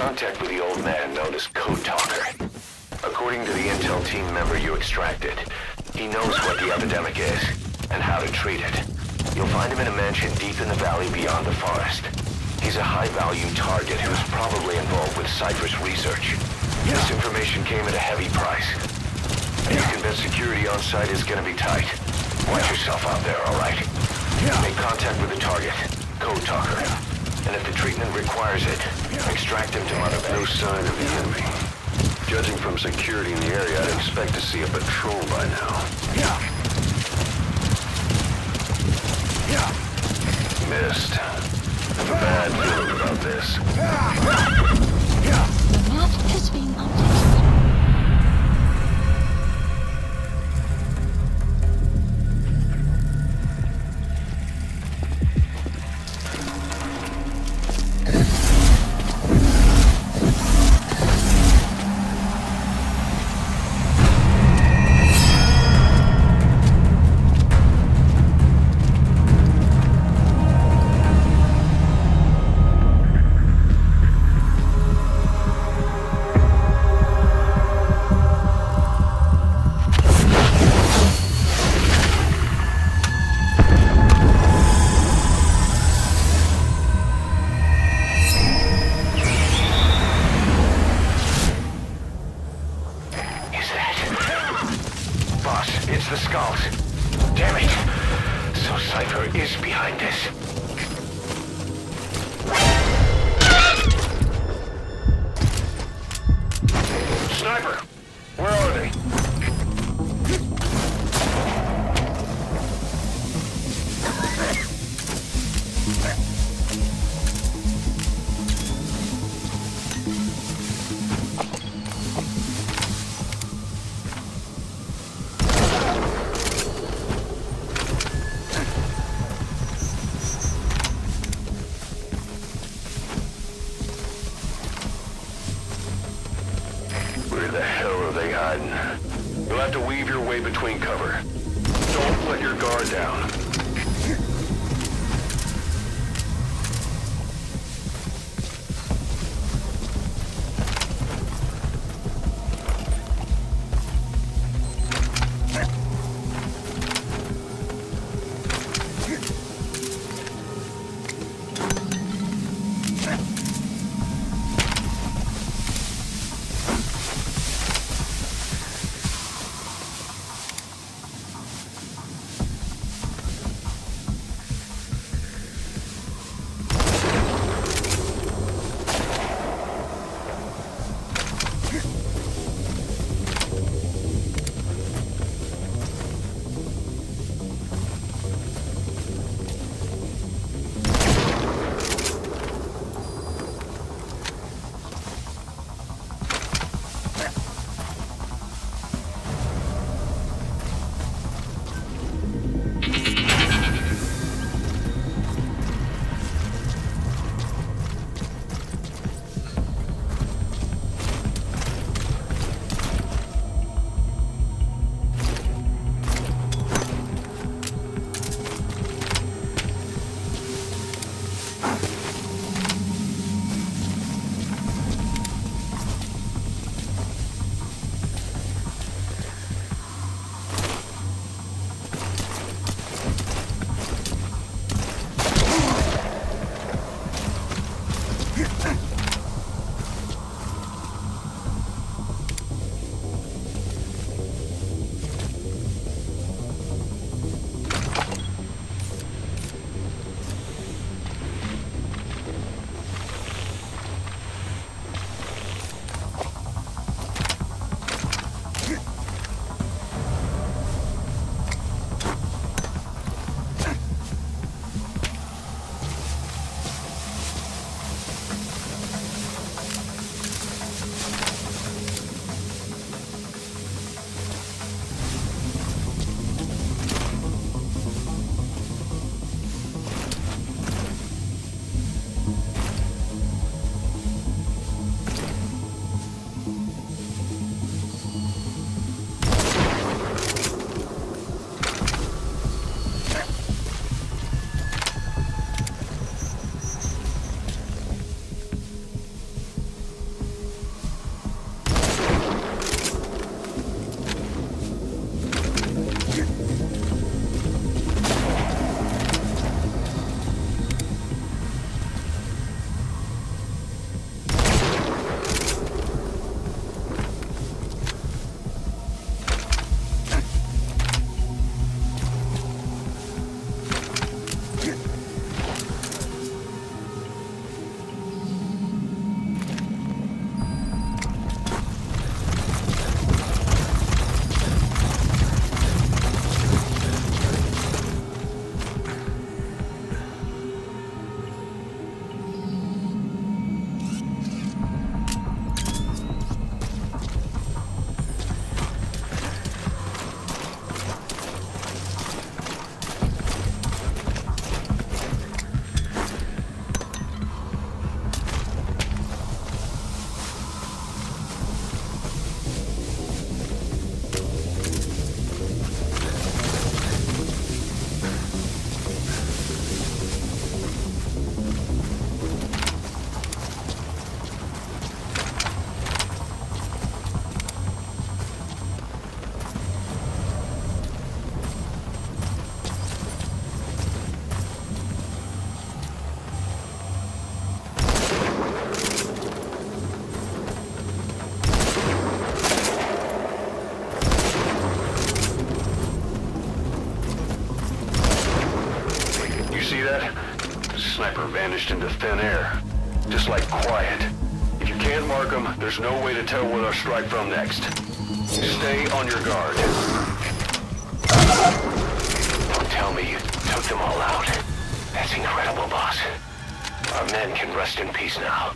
contact with the old man known as Code Talker. According to the intel team member you extracted, he knows what the epidemic is and how to treat it. You'll find him in a mansion deep in the valley beyond the forest. He's a high-value target who's probably involved with Cypher's research. This information came at a heavy price. And you can bet security on site is gonna be tight. Watch yourself out there, alright? Make contact with the target, Code Talker. And if the treatment requires it, extract him to Mother No sign of the enemy. Judging from security in the area, I'd expect to see a patrol by now. Missed. Where vanished into thin air. Just like quiet. If you can't mark them, there's no way to tell where they'll strike from next. Stay on your guard. Don't tell me you took them all out. That's incredible, boss. Our men can rest in peace now.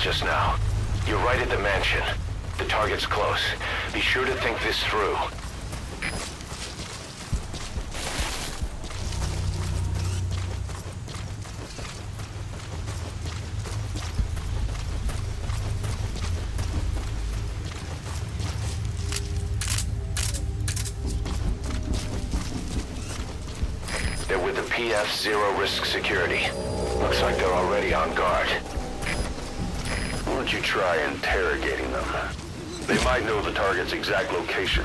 Just now. You're right at the mansion. The target's close. Be sure to think this through. They're with the PF Zero Risk Security. Looks like they're already on guard. You try interrogating them? They might know the target's exact location.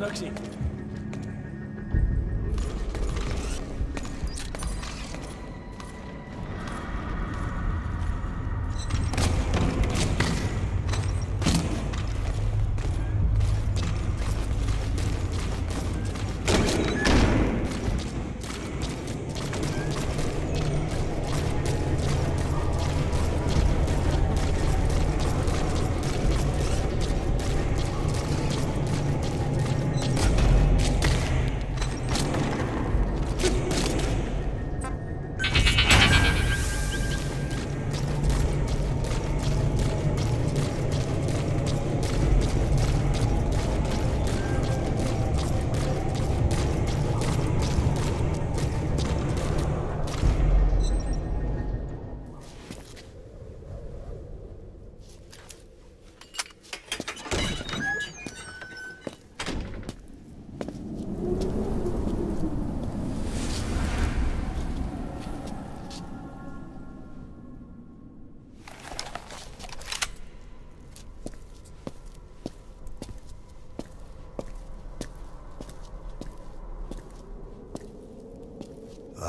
Snacks.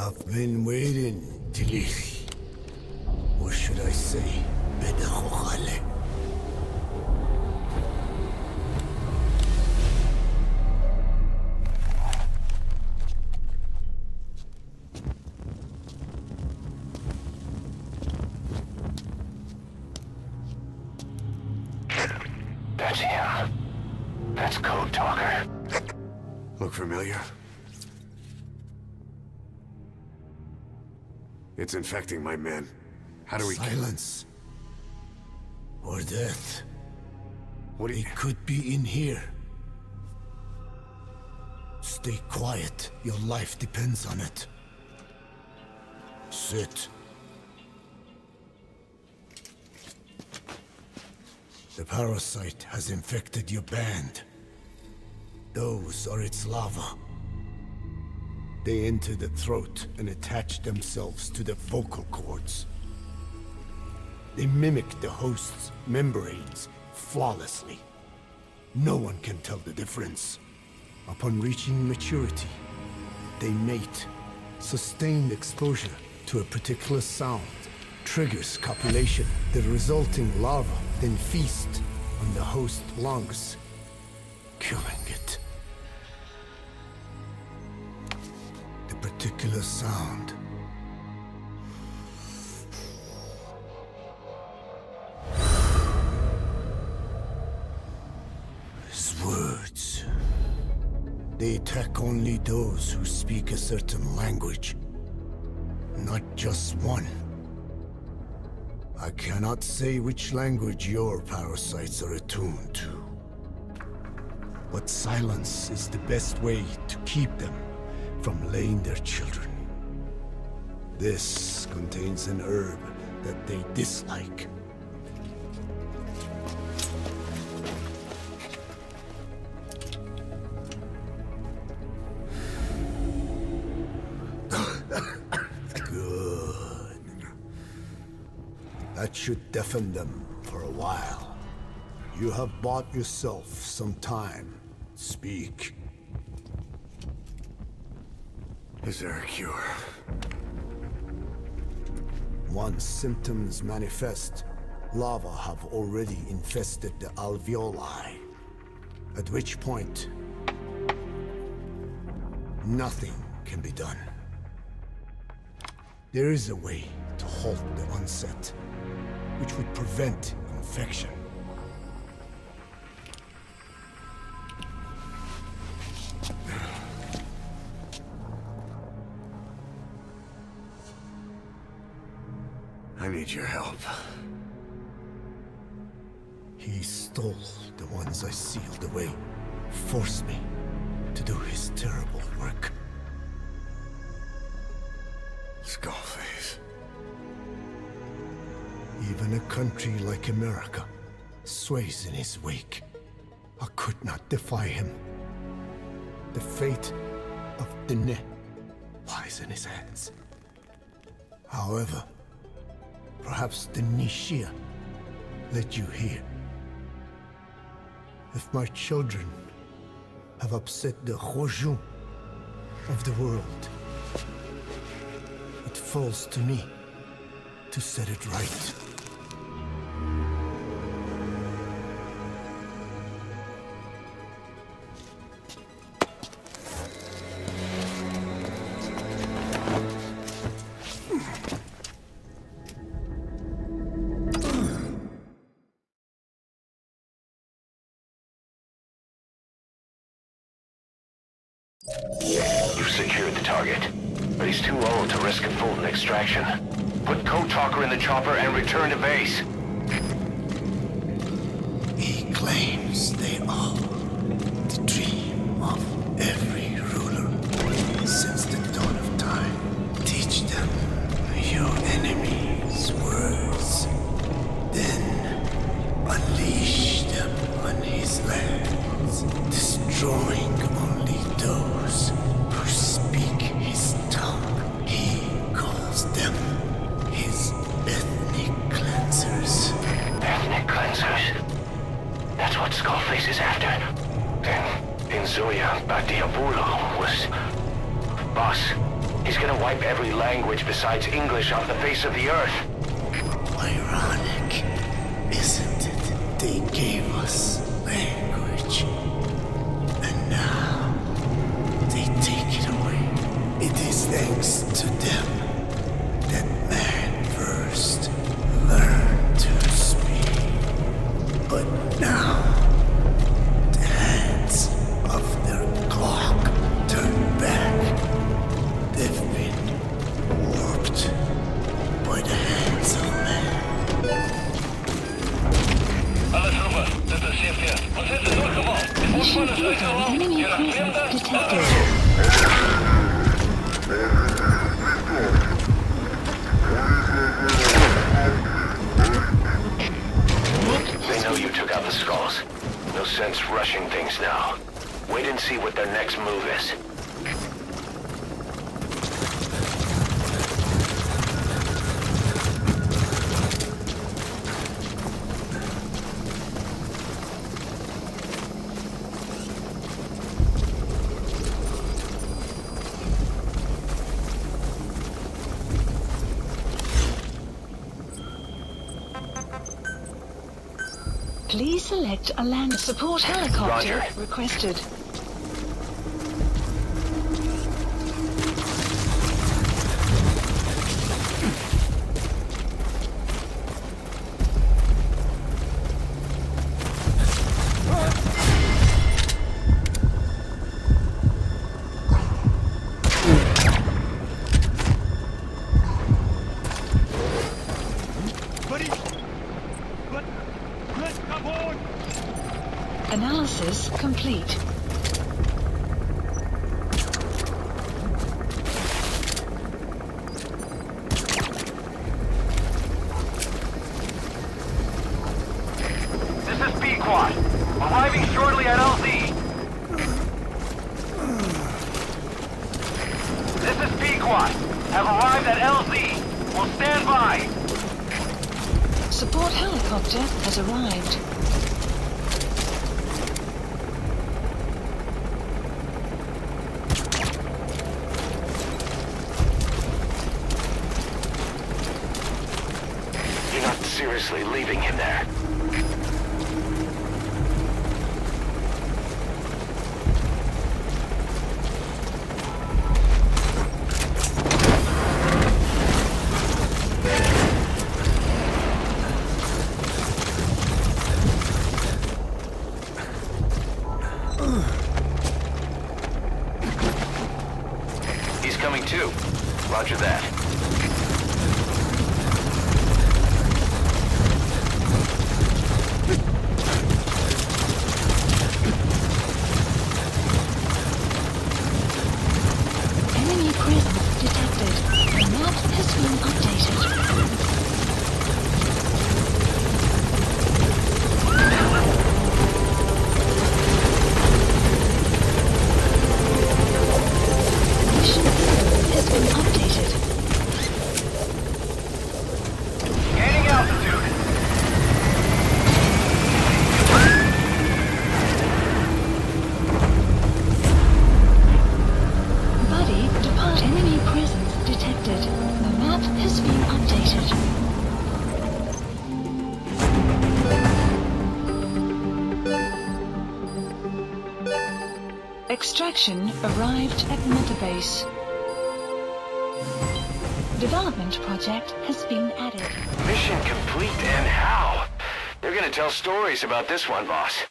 I've been waiting, Tilich. What should I say, Bedachochale? That's him. That's Code Talker. Look familiar? It's infecting my men. How do we... Silence. Or death. What do you... It could be in here. Stay quiet. Your life depends on it. Sit. The parasite has infected your band. Those are its larvae. They enter the throat and attach themselves to the vocal cords. They mimic the host's membranes flawlessly. No one can tell the difference. Upon reaching maturity, they mate. Sustained exposure to a particular sound triggers copulation. The resulting larva then feast on the host lungs, killing it. Particular sound is words. They attack only those who speak a certain language, not just one. I cannot say which language your parasites are attuned to. But silence is the best way to keep them from laying their children. This contains an herb that they dislike. Good. That should deafen them for a while. You have bought yourself some time. Speak. Is there a cure? Once symptoms manifest, larvae have already infested the alveoli. At which point, nothing can be done. There is a way to halt the onset, which would prevent infection. Need your help. He stole the ones I sealed away, forced me to do his terrible work. Skullface. Even a country like America sways in his wake. I could not defy him. The fate of Dine lies in his hands. However, perhaps the Nilch'i led you here. If my children have upset the Hozho of the world, it falls to me to set it right. You've secured the target, but he's too old to risk a Fulton extraction. Put Code Talker in the chopper and return to base. He claims they are the dream of every ruler since the dawn of time. Teach them your enemy's words, then unleash them on his lands, destroying besides English off the face of the earth. Ironic, isn't it? They gave us language. And now, they take it away. It is thanks to them that man first learned to speak. But now, Please select a land support helicopter Roger. requested. Complete. This is. Arriving shortly at LZ. This is. Have arrived at LZ. Will stand by. Support helicopter has arrived. You're not seriously leaving him there. He's coming too. Roger that. Extraction arrived at Mother Base. Development project has been added. Mission complete and how? They're gonna tell stories about this one, boss.